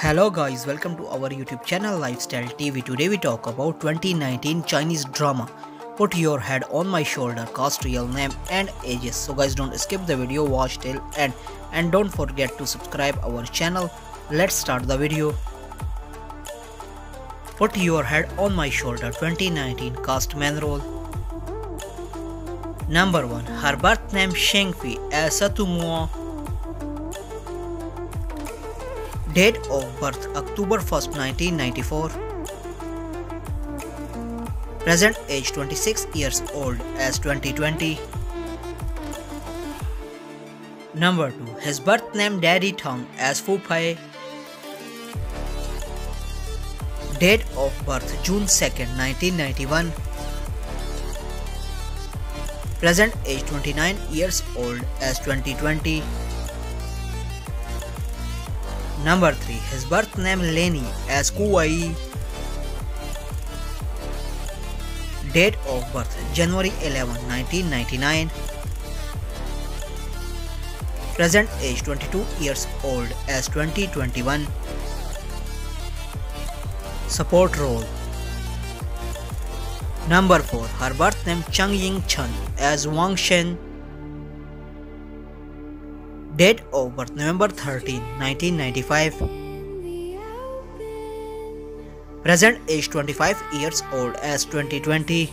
Hello guys, welcome to our YouTube channel Lifestyle TV. Today we talk about 2019 Chinese drama. Put your head on my shoulder, cast real name and ages. So guys don't skip the video, watch till end and don't forget to subscribe our channel. Let's start the video. Put your head on my shoulder 2019 cast main role. Number 1. Her birth name Xing Fei as Situ Mo Date of birth October 1st 1994 Present age 26 years old as 2020 Number 2 His birth name Daddi Tang as Fu Pai Date of birth June 2nd 1991 Present age 29 years old as 2020 Number 3. His birth name Lenny as Kuwai. Date of birth January 11, 1999. Present age 22 years old as 2021. Support role Number 4. Her birth name Chang Ying Chen as Wang Shen. Date of birth November 13, 1995. Present age 25 years old as 2020.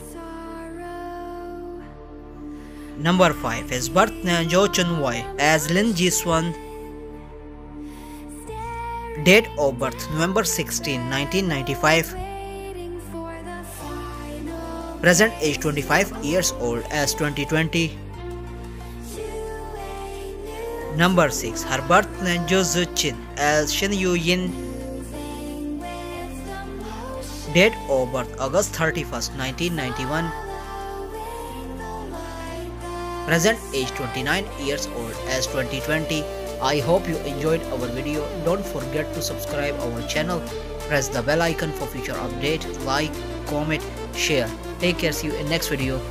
Number 5 His birth Zhou Jun Wei as Lin Ji Swan. Date of birth November 16, 1995. Present age 25 years old as 2020. Number 6. Her birth name Jozu Chin as Shin Yu Yin. Date of birth August 31st, 1991. Present age 29 years old as 2020. I hope you enjoyed our video. Don't forget to subscribe our channel. Press the bell icon for future update. Like, comment, share. Take care. See you in next video.